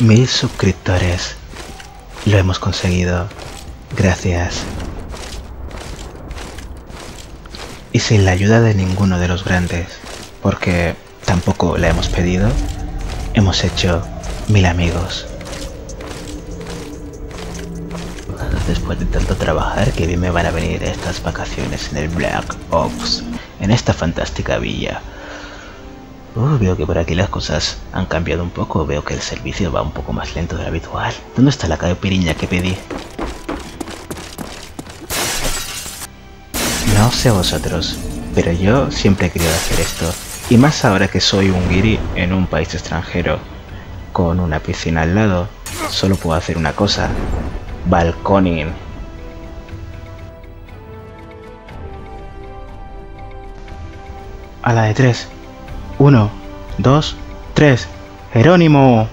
Mil suscriptores. Lo hemos conseguido. Gracias. Y sin la ayuda de ninguno de los grandes, porque tampoco la hemos pedido, hemos hecho mil amigos. Después de tanto trabajar, que bien me van a venir estas vacaciones en el Black Ops, en esta fantástica villa. Uh, veo que por aquí las cosas han cambiado un poco, veo que el servicio va un poco más lento de lo habitual. ¿Dónde está la caipiriña que pedí? No sé vosotros, pero yo siempre he querido hacer esto. Y más ahora que soy un guiri en un país extranjero, con una piscina al lado, solo puedo hacer una cosa, balconing. A la de tres. Uno, dos, tres. Jerónimo.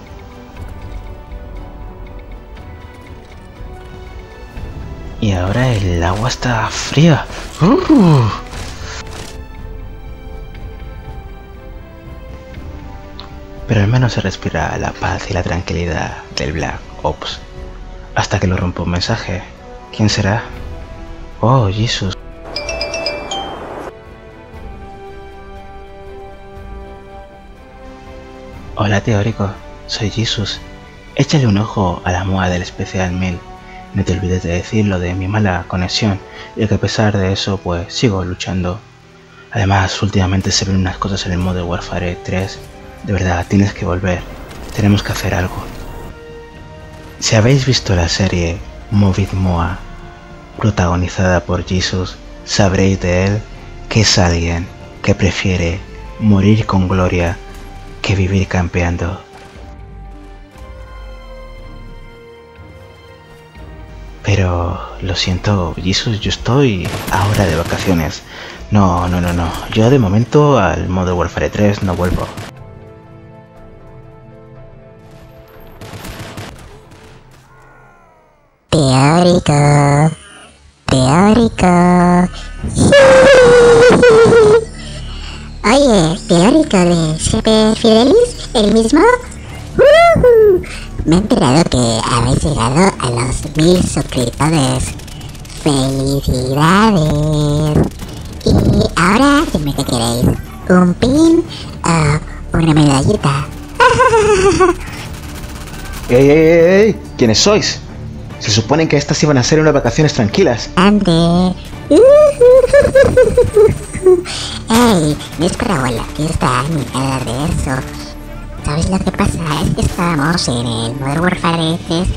Y ahora el agua está fría. Uh. Pero al menos se respira la paz y la tranquilidad del Black Ops. Hasta que lo rompa un mensaje. ¿Quién será? Oh, Jesus. Hola teórico, soy Jesus. Échale un ojo a la moda del especial 1000. No te olvides de decir lo de mi mala conexión y que a pesar de eso pues sigo luchando. Además, últimamente se ven unas cosas en el modo Warfare 3. De verdad, tienes que volver. Tenemos que hacer algo. Si habéis visto la serie Movie Moa, protagonizada por Jesus, sabréis de él que es alguien que prefiere morir con gloria que vivir campeando. Pero lo siento, Jesus, yo estoy ahora de vacaciones. No, no, no, no. Yo de momento al modo Warfare 3 no vuelvo. Teórico. Teórico. Oye, teórico de CP Fidelis, el mismo. Me he enterado que habéis llegado a los mil suscriptores. ¡Felicidades! Y ahora, dime qué queréis. ¿Un pin o una medallita? ¡Ey, ey, ey, ey! ¿Quiénes sois? Se supone que estas iban a ser unas vacaciones tranquilas. Ande. ¡Ey! No es para la fiesta ni nada de eso. ¿Sabes lo que pasa? Es que estábamos en el Modern Warfare 3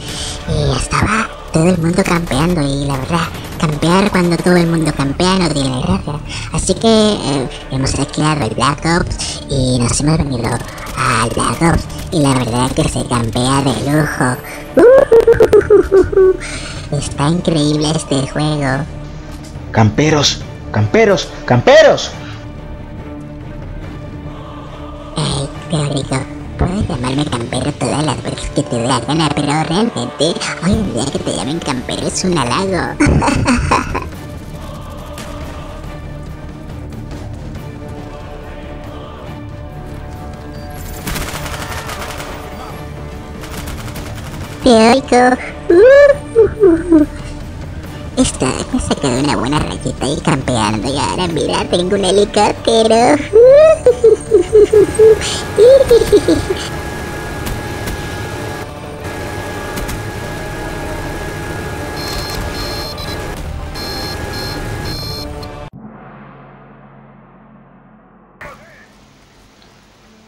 y estaba todo el mundo campeando y la verdad, campear cuando todo el mundo campea no tiene gracia. Así que eh, hemos alquilado el Black Ops y nos hemos venido al Black Ops y la verdad que se campea de lujo. Está increíble este juego. ¡Camperos! ¡Camperos! ¡Camperos! Ey, teórico, puedes llamarme campero todas las veces que te dé la gana, pero realmente hoy en día que te llamen campero es un halago. Teórico. Esta he sacado una buena rayita y campeando y ahora mira, tengo un helicóptero.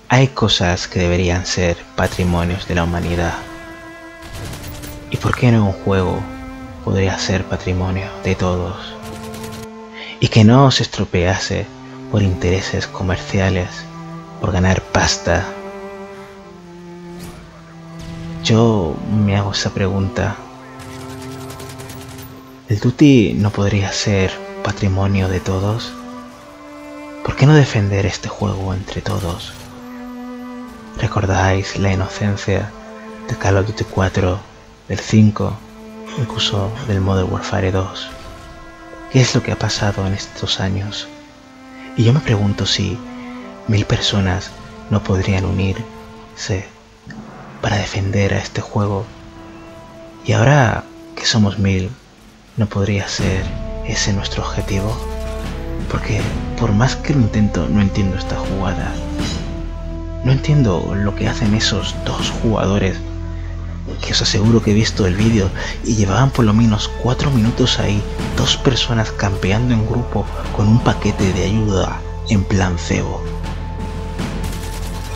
Hay cosas que deberían ser patrimonios de la humanidad. ¿Y por qué no un juego podría ser patrimonio de todos? Y que no se estropease por intereses comerciales, por ganar pasta. Yo me hago esa pregunta. ¿El Duty no podría ser patrimonio de todos? ¿Por qué no defender este juego entre todos? ¿Recordáis la inocencia de Call of Duty 4, del 5, incluso del Modern Warfare 2? ¿Qué es lo que ha pasado en estos años? Y yo me pregunto si mil personas no podrían unirse para defender a este juego. Y ahora que somos mil, ¿no podría ser ese nuestro objetivo? Porque por más que lo intento, no entiendo esta jugada. No entiendo lo que hacen esos dos jugadores que os aseguro que he visto el vídeo y llevaban por lo menos 4 minutos ahí, dos personas campeando en grupo con un paquete de ayuda en plan cebo.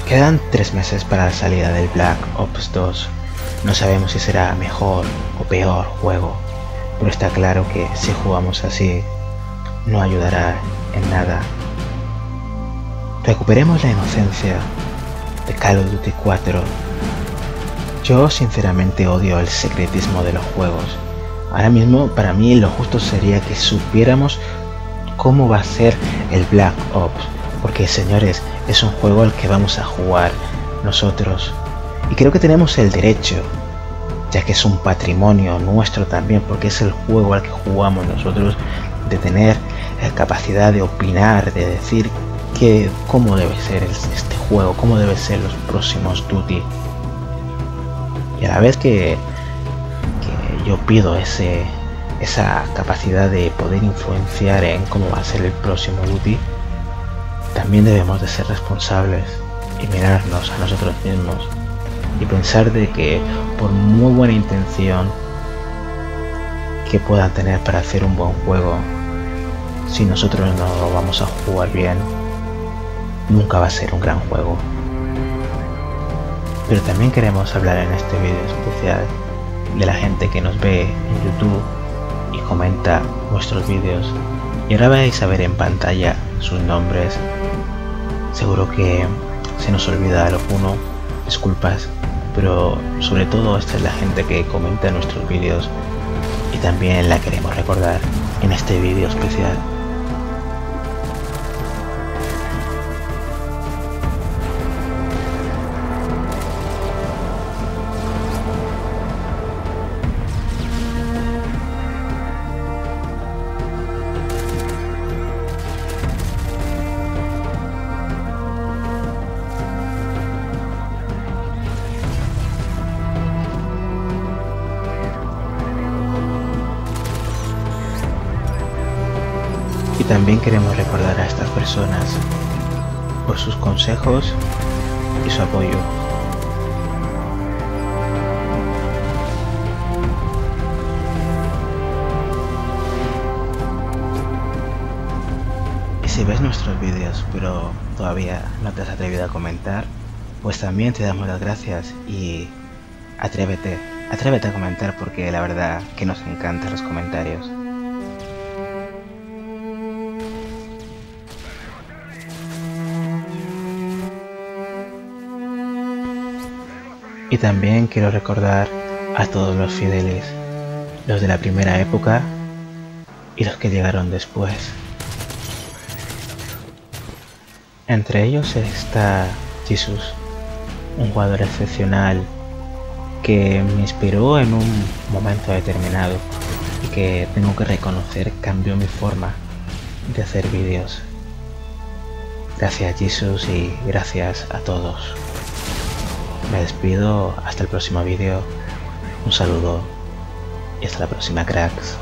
Quedan 3 meses para la salida del Black Ops 2. No sabemos si será mejor o peor juego, pero está claro que si jugamos así, no ayudará en nada. Recuperemos la inocencia de Call of Duty 4 yo sinceramente odio el secretismo de los juegos. Ahora mismo para mí lo justo sería que supiéramos cómo va a ser el Black Ops. Porque señores, es un juego al que vamos a jugar nosotros. Y creo que tenemos el derecho, ya que es un patrimonio nuestro también, porque es el juego al que jugamos nosotros, de tener la capacidad de opinar, de decir que cómo debe ser este juego, cómo debe ser los próximos Duty y a la vez que, yo pido ese, esa capacidad de poder influenciar en cómo va a ser el próximo Duty, también debemos de ser responsables y mirarnos a nosotros mismos y pensar de que por muy buena intención que puedan tener para hacer un buen juego, si nosotros no lo vamos a jugar bien, nunca va a ser un gran juego. Pero también queremos hablar en este vídeo especial de la gente que nos ve en YouTube y comenta nuestros vídeos. Y ahora vais a ver en pantalla sus nombres. Seguro que se nos olvida alguno, disculpas, pero sobre todo esta es la gente que comenta nuestros vídeos y también la queremos recordar en este vídeo especial. También queremos recordar a estas personas por sus consejos y su apoyo. Y si ves nuestros vídeos pero todavía no te has atrevido a comentar, pues también te damos las gracias y atrévete, atrévete a comentar porque la verdad que nos encantan los comentarios. Y también quiero recordar a todos los fieles, los de la primera época y los que llegaron después. Entre ellos está Jesus, un jugador excepcional que me inspiró en un momento determinado y que tengo que reconocer cambió mi forma de hacer vídeos. Gracias Jesus y gracias a todos. Me despido hasta el próximo vídeo. Un saludo y hasta la próxima cracks.